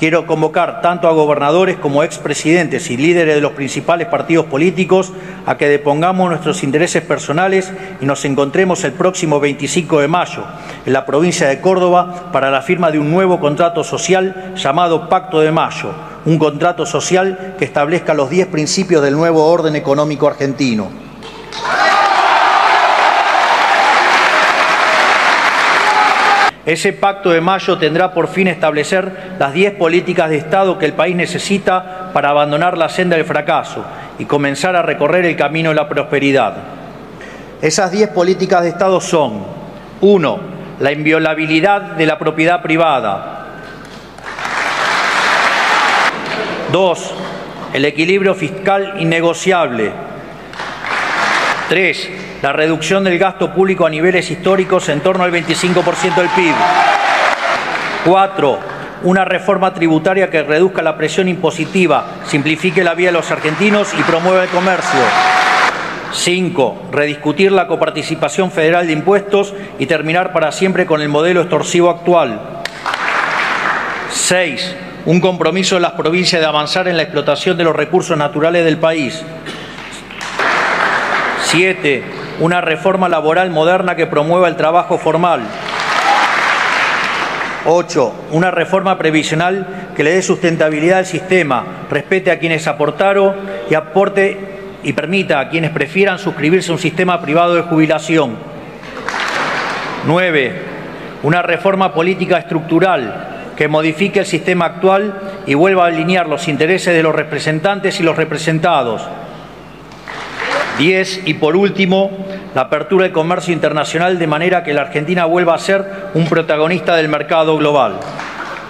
quiero convocar tanto a gobernadores como expresidentes y líderes de los principales partidos políticos a que depongamos nuestros intereses personales y nos encontremos el próximo 25 de mayo en la provincia de Córdoba para la firma de un nuevo contrato social llamado Pacto de Mayo, un contrato social que establezca los 10 principios del nuevo orden económico argentino. Ese pacto de mayo tendrá por fin establecer las 10 políticas de Estado que el país necesita para abandonar la senda del fracaso y comenzar a recorrer el camino de la prosperidad. Esas 10 políticas de Estado son 1. La inviolabilidad de la propiedad privada. 2. El equilibrio fiscal innegociable. 3 la reducción del gasto público a niveles históricos en torno al 25% del PIB. Cuatro, una reforma tributaria que reduzca la presión impositiva, simplifique la vida de los argentinos y promueva el comercio. Cinco, rediscutir la coparticipación federal de impuestos y terminar para siempre con el modelo extorsivo actual. Seis, un compromiso de las provincias de avanzar en la explotación de los recursos naturales del país. Siete, una reforma laboral moderna que promueva el trabajo formal. 8. Una reforma previsional que le dé sustentabilidad al sistema, respete a quienes aportaron y aporte y permita a quienes prefieran suscribirse a un sistema privado de jubilación. 9. Una reforma política estructural que modifique el sistema actual y vuelva a alinear los intereses de los representantes y los representados 10. Y por último, la apertura del comercio internacional de manera que la Argentina vuelva a ser un protagonista del mercado global.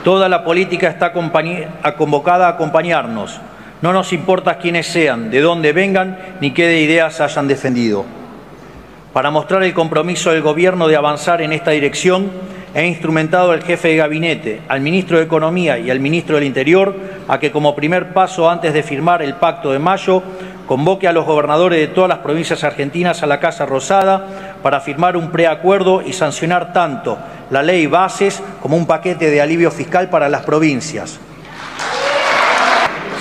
Toda la política está convocada a acompañarnos. No nos importa quiénes sean, de dónde vengan, ni qué de ideas hayan defendido. Para mostrar el compromiso del Gobierno de avanzar en esta dirección, he instrumentado al jefe de gabinete, al ministro de Economía y al ministro del Interior a que como primer paso antes de firmar el pacto de mayo convoque a los gobernadores de todas las provincias argentinas a la Casa Rosada para firmar un preacuerdo y sancionar tanto la ley bases como un paquete de alivio fiscal para las provincias.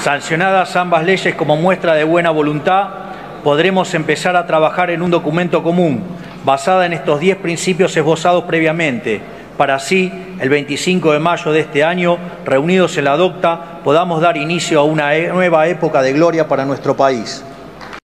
Sancionadas ambas leyes como muestra de buena voluntad, podremos empezar a trabajar en un documento común basada en estos 10 principios esbozados previamente, para así, el 25 de mayo de este año, reunidos en la docta, podamos dar inicio a una e-, nueva época de gloria para nuestro país.